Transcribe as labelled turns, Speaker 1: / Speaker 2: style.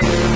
Speaker 1: Bye.